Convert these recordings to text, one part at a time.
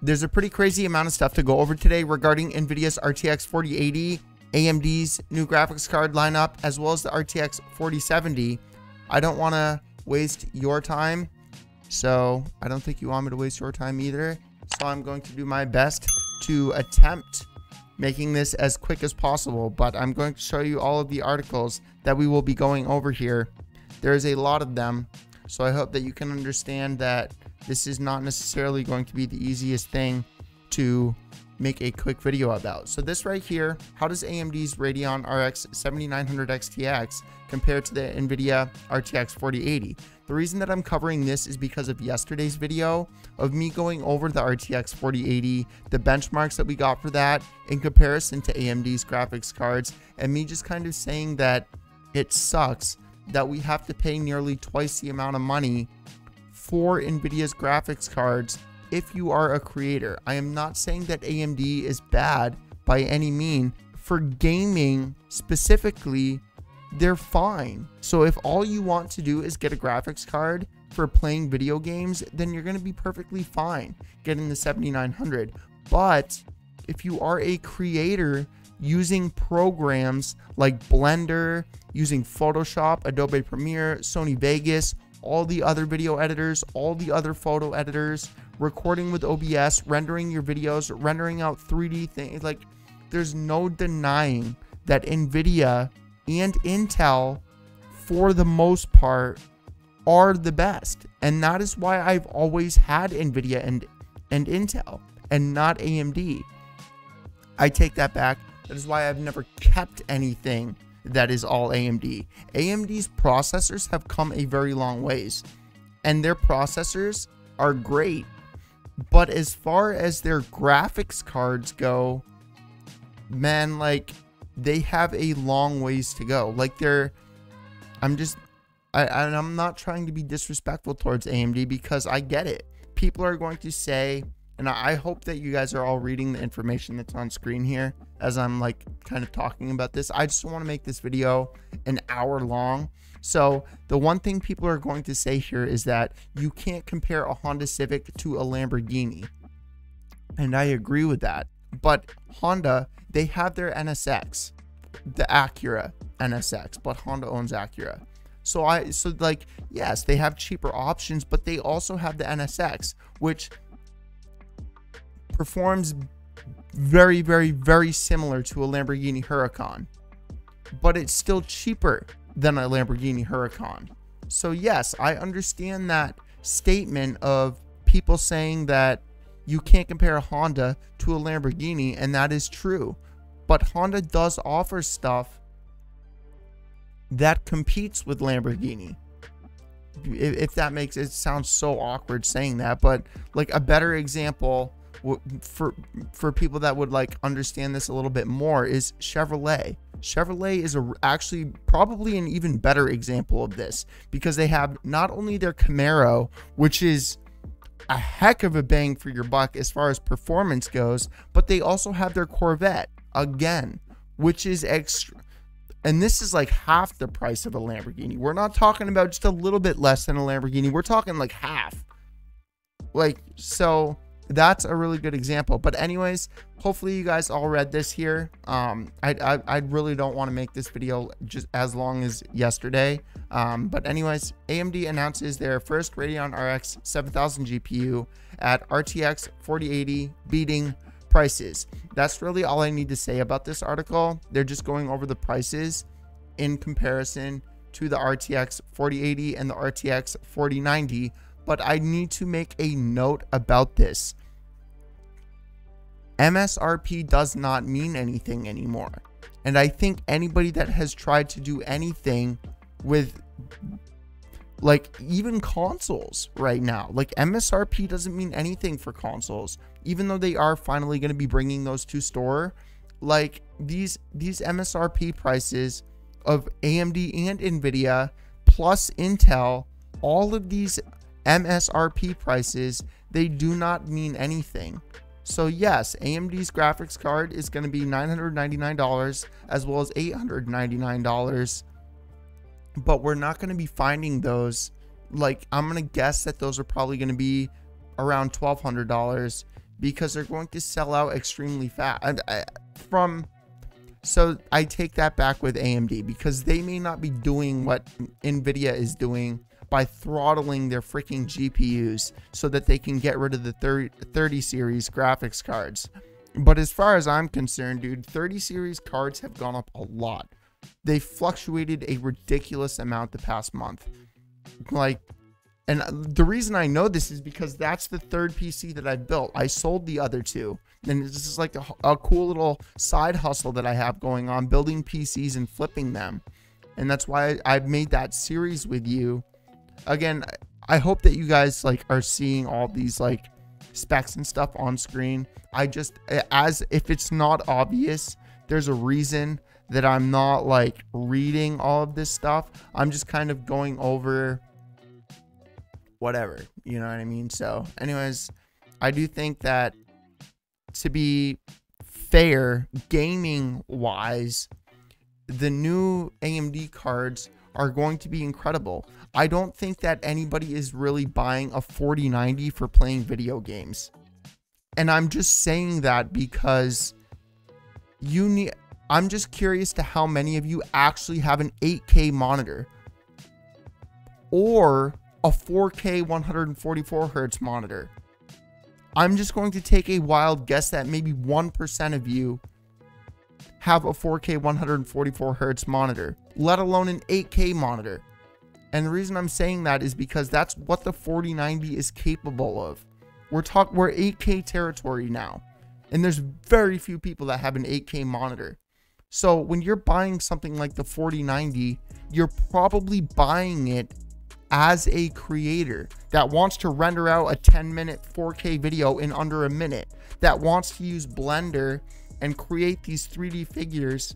there's a pretty crazy amount of stuff to go over today regarding NVIDIA's RTX 4080, AMD's new graphics card lineup, as well as the RTX 4070. I don't want to waste your time, so I don't think you want me to waste your time either. So I'm going to do my best to attempt making this as quick as possible, but I'm going to show you all of the articles that we will be going over here. There's a lot of them, so I hope that you can understand that this is not necessarily going to be the easiest thing to make a quick video about. So this right here, how does AMD's Radeon RX 7900 XTX compare to the NVIDIA RTX 4080? The reason that I'm covering this is because of yesterday's video of me going over the RTX 4080, the benchmarks that we got for that in comparison to AMD's graphics cards, and me just kind of saying that it sucks that we have to pay nearly twice the amount of money for NVIDIA's graphics cards if you are a creator. I am not saying that AMD is bad by any mean. For gaming specifically, they're fine. So if all you want to do is get a graphics card for playing video games, then you're going to be perfectly fine getting the 7900. But if you are a creator using programs like Blender, using Photoshop, Adobe Premiere, Sony Vegas, all the other video editors, all the other photo editors, recording with OBS, rendering your videos, rendering out 3D things. Like, there's no denying that NVIDIA and Intel, for the most part, are the best. And that is why I've always had NVIDIA and, and Intel and not AMD. I take that back. That is why I've never kept anything that is all AMD. AMD's processors have come a very long ways, and their processors are great. But as far as their graphics cards go, man, like they have a long ways to go. Like they're, I'm just, I, and I'm not trying to be disrespectful towards AMD because I get it. People are going to say, and I hope that you guys are all reading the information that's on screen here as I'm like kind of talking about this. I just want to make this video an hour long. So the one thing people are going to say here is that you can't compare a Honda Civic to a Lamborghini. And I agree with that. But Honda, they have their NSX, the Acura NSX, but Honda owns Acura. So I so like yes, they have cheaper options, but they also have the NSX, which performs very, very, very similar to a Lamborghini Huracan, but it's still cheaper than a Lamborghini Huracan. So, yes, I understand that statement of people saying that you can't compare a Honda to a Lamborghini, and that is true. But Honda does offer stuff that competes with Lamborghini. If that makes it sounds so awkward saying that, but like a better example for for people that would like understand this a little bit more is Chevrolet. Chevrolet is a, actually probably an even better example of this because they have not only their Camaro, which is a heck of a bang for your buck as far as performance goes, but they also have their Corvette again, which is extra. And this is like half the price of a Lamborghini. We're not talking about just a little bit less than a Lamborghini. We're talking like half. Like, so that's a really good example. But anyways, hopefully you guys all read this here. Um, I, I, I really don't want to make this video just as long as yesterday. Um, but anyways, AMD announces their first Radeon RX 7000 GPU at RTX 4080 beating prices. That's really all I need to say about this article. They're just going over the prices in comparison to the RTX 4080 and the RTX 4090 but I need to make a note about this. MSRP does not mean anything anymore. And I think anybody that has tried to do anything with like even consoles right now, like MSRP doesn't mean anything for consoles, even though they are finally going to be bringing those to store. Like these these MSRP prices of AMD and Nvidia plus Intel, all of these MSRP prices, they do not mean anything. So yes, AMD's graphics card is going to be $999 as well as $899. But we're not going to be finding those like I'm going to guess that those are probably going to be around $1200 because they're going to sell out extremely fast. Uh, from so I take that back with AMD because they may not be doing what Nvidia is doing by throttling their freaking GPUs so that they can get rid of the 30, 30 series graphics cards. But as far as I'm concerned, dude, 30 series cards have gone up a lot. They fluctuated a ridiculous amount the past month. Like and uh, the reason I know this is because that's the third PC that I built. I sold the other two. And this is like a, a, cool little side hustle that I have going on, building PCs and flipping them. And that's why I've made that series with you. Again, I hope that you guys like are seeing all these like specs and stuff on screen. I just as if it's not obvious, there's a reason that I'm not like reading all of this stuff. I'm just kind of going over whatever. You know what I mean? So, anyways, I do think that to be fair, gaming wise, the new AMD cards are going to be incredible. I don't think that anybody is really buying a 4090 for playing video games. And I'm just saying that because you need I'm just curious to how many of you actually have an 8K monitor or a 4K 144 hertz monitor. I'm just going to take a wild guess that maybe 1% of you have a 4K 144Hz monitor, let alone an 8K monitor. And the reason I'm saying that is because that's what the 4090 is capable of. We're talk we're 8K territory now. And there's very few people that have an 8K monitor. So when you're buying something like the 4090, you're probably buying it as a creator that wants to render out a 10 minute 4K video in under a minute, that wants to use Blender and create these 3D figures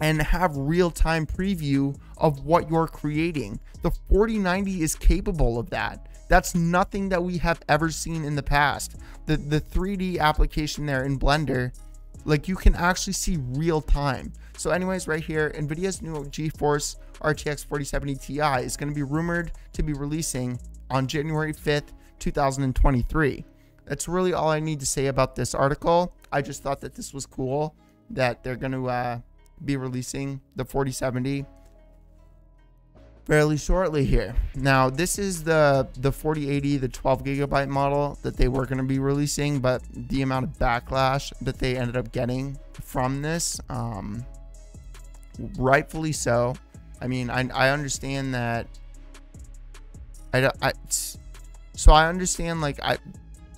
and have real time preview of what you're creating. The 4090 is capable of that. That's nothing that we have ever seen in the past. The, the 3D application there in Blender like you can actually see real time. So anyways, right here, NVIDIA's new GeForce RTX 4070 Ti is going to be rumored to be releasing on January 5th, 2023. That's really all I need to say about this article. I just thought that this was cool that they're going to uh, be releasing the 4070 fairly shortly here. Now, this is the the 4080, the 12 gigabyte model that they were going to be releasing, but the amount of backlash that they ended up getting from this, um, rightfully so. I mean, I, I understand that. I, I so I understand like I,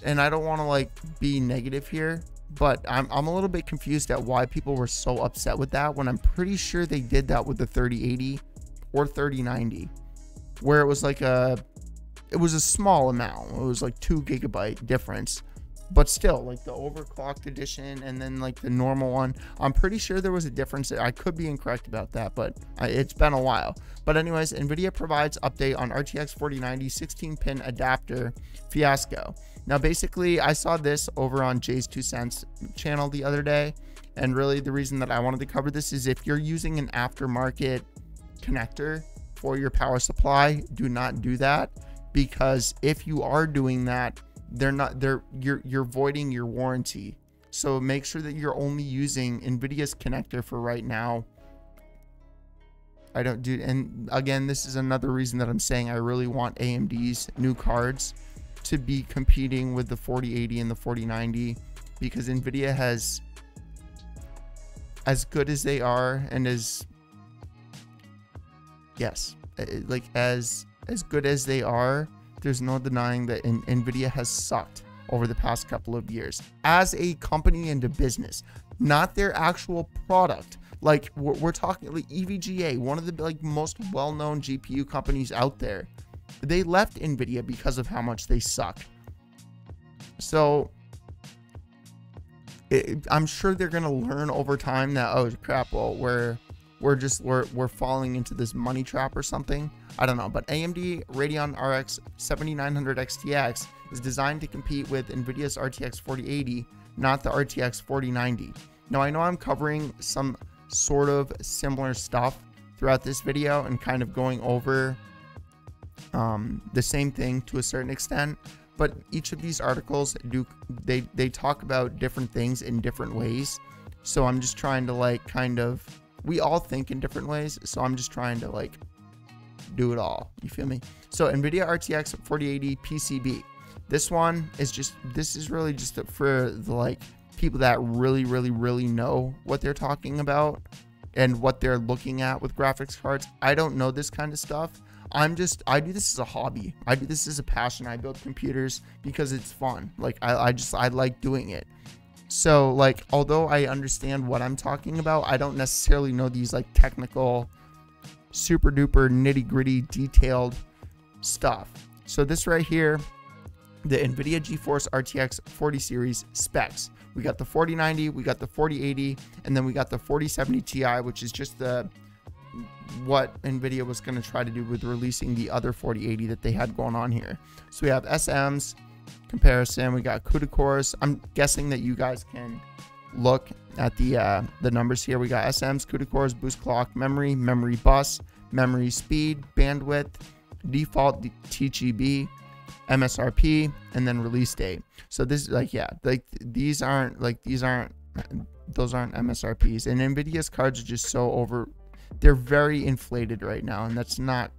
and I don't want to like be negative here, but I'm I'm a little bit confused at why people were so upset with that when I'm pretty sure they did that with the 3080 or 3090 where it was like a it was a small amount. It was like two gigabyte difference but still like the overclocked edition and then like the normal one i'm pretty sure there was a difference i could be incorrect about that but it's been a while. But anyways nvidia provides update on rtx 4090 16 pin adapter fiasco. Now basically i saw this over on JayzTwoCents channel the other day and really the reason that i wanted to cover this is if you're using an aftermarket connector for your power supply, do not do that because if you are doing that, they're not they're you're you're voiding your warranty. So make sure that you're only using Nvidia's connector for right now. I don't do and again, this is another reason that I'm saying I really want AMD's new cards to be competing with the 4080 and the 4090 because Nvidia has as good as they are and as yes, uh, like as as good as they are, there's no denying that Nvidia has sucked over the past couple of years as a company and a business, not their actual product. Like we're, we're talking like EVGA, one of the like most well-known GPU companies out there. They left Nvidia because of how much they suck. So it, I'm sure they're gonna learn over time that oh crap, well we're we're just we're, we're falling into this money trap or something i don't know but amd radeon rx 7900 xtx is designed to compete with nvidia's rtx 4080 not the rtx 4090 now i know i'm covering some sort of similar stuff throughout this video and kind of going over um, the same thing to a certain extent but each of these articles do they they talk about different things in different ways. So I'm just trying to like kind of we all think in different ways, so I'm just trying to like do it all. You feel me? So NVIDIA RTX 4080 PCB. This one is just this is really just for the like people that really really really know what they're talking about and what they're looking at with graphics cards. I don't know this kind of stuff. I'm just I do this as a hobby. I do this as a passion. I build computers because it's fun. Like I, I just I like doing it. So like although I understand what I'm talking about, I don't necessarily know these like technical super duper nitty gritty detailed stuff. So this right here, the NVIDIA GeForce RTX 40 series specs. We got the 4090, we got the 4080, and then we got the 4070 Ti, which is just the what NVIDIA was going to try to do with releasing the other 4080 that they had going on here. So we have SMs comparison. We got CUDA cores. I'm guessing that you guys can look at the uh, the numbers here. We got SMs, CUDA cores, boost clock, memory, memory bus, memory speed, bandwidth, default TGP, MSRP, and then release date. So this is like yeah, like these aren't like these aren't those aren't MSRPs. And Nvidia's cards are just so over they're very inflated right now and that's not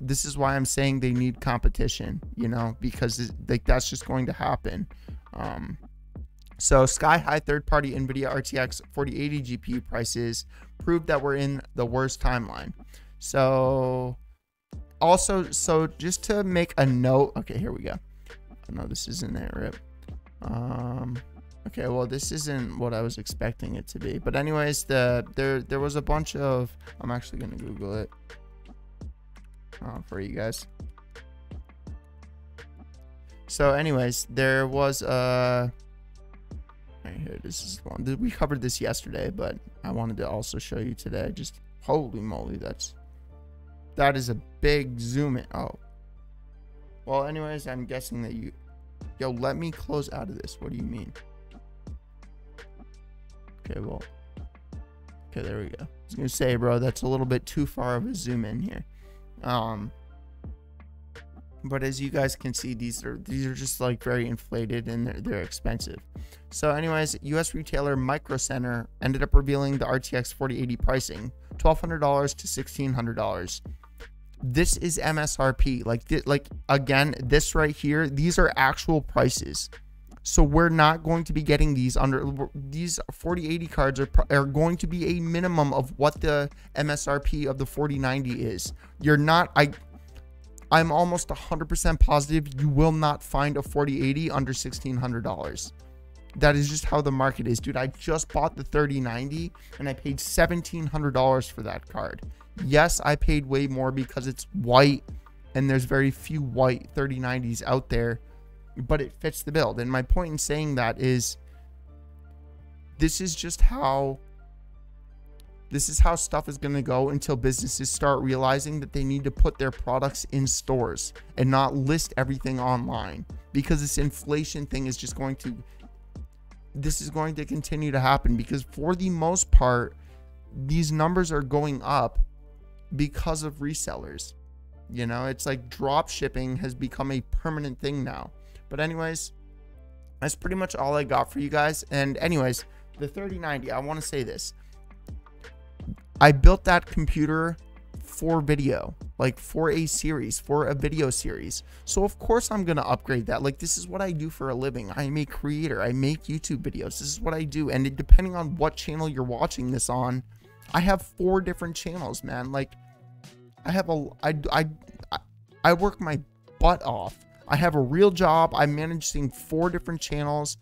this is why I'm saying they need competition, you know, because like that's just going to happen. Um so sky high third party Nvidia RTX 4080 GPU prices proved that we're in the worst timeline. So also, so just to make a note, okay, here we go. No, this isn't it, rip. Um, okay, well, this isn't what I was expecting it to be. But anyways, the there there was a bunch of. I'm actually gonna Google it uh, for you guys. So, anyways, there was a. Right here, this is one. We covered this yesterday, but I wanted to also show you today. Just holy moly, that's that is a big zoom in. Oh. Well, anyways, I'm guessing that you... Yo, let me close out of this. What do you mean? Okay, well... Okay, there we go. I was to say, bro, that's a little bit too far of a zoom in here. Um... But as you guys can see, these are these are just like very inflated and they're, they're expensive. So anyways, US retailer Micro Center ended up revealing the RTX 4080 pricing, $1,200 to $1,600 this is MSRP. Like, like again, this right here, these are actual prices. So we're not going to be getting these under these 4080 cards are are going to be a minimum of what the MSRP of the 4090 is. You're not I I'm almost 100% positive you will not find a 4080 under $1600. That is just how the market is, dude. I just bought the 3090 and I paid $1700 for that card. Yes, I paid way more because it's white and there's very few white 3090s out there, but it fits the build. And my point in saying that is this is just how this is how stuff is going to go until businesses start realizing that they need to put their products in stores and not list everything online because this inflation thing is just going to this is going to continue to happen because for the most part these numbers are going up because of resellers. You know, it's like drop shipping has become a permanent thing now. But anyways, that's pretty much all I got for you guys. And anyways, the 3090, I want to say this. I built that computer for video, like for a series, for a video series. So of course I'm going to upgrade that. Like this is what I do for a living. I am a creator. I make YouTube videos. This is what I do. And depending on what channel you're watching this on, I have four different channels, man. Like I have a I I I work my butt off. I have a real job. I'm managing four different channels.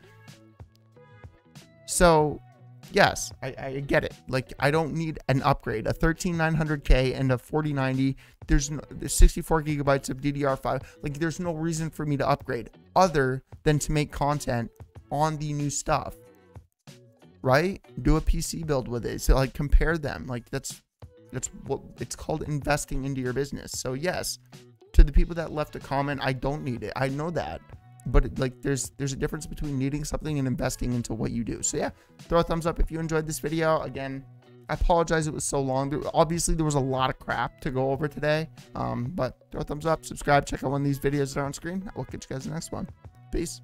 So, yes, I, I get it. Like, I don't need an upgrade. A 13900K and a 4090. There's, no, there's 64 gigabytes of DDR5. Like, there's no reason for me to upgrade other than to make content on the new stuff. Right? Do a PC build with it. So, like, compare them. Like, that's that's what it's called investing into your business. So yes, to the people that left a comment, I don't need it. I know that. But like there's there's a difference between needing something and investing into what you do. So yeah, throw a thumbs up if you enjoyed this video. Again, I apologize it was so long. There, obviously, there was a lot of crap to go over today. Um, but throw a thumbs up, subscribe, check out one of these videos that are on screen. I will catch you guys in the next one. Peace.